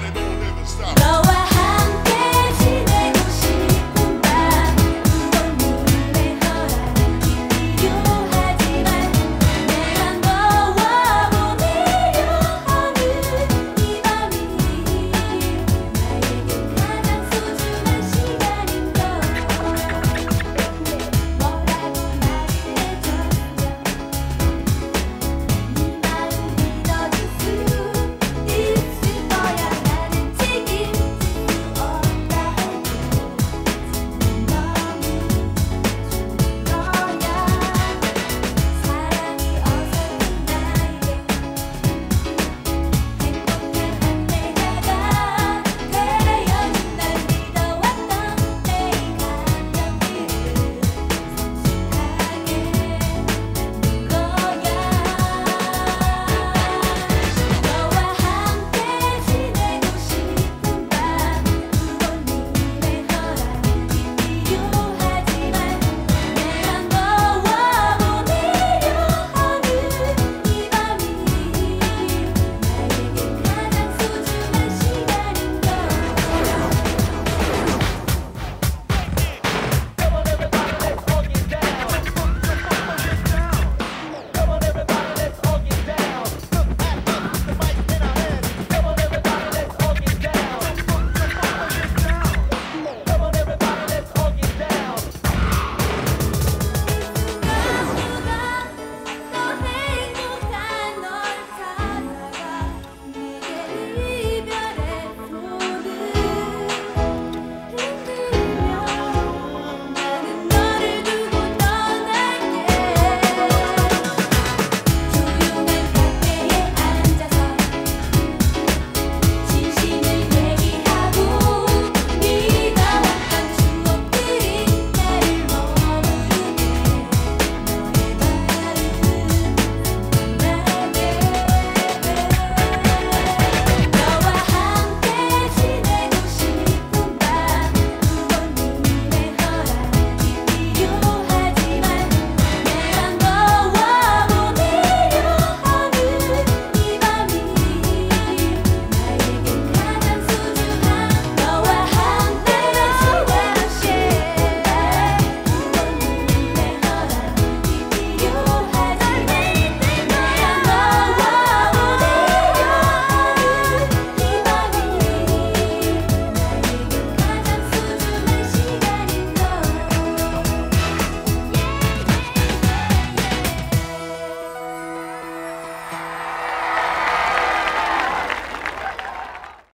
Don't stop. No.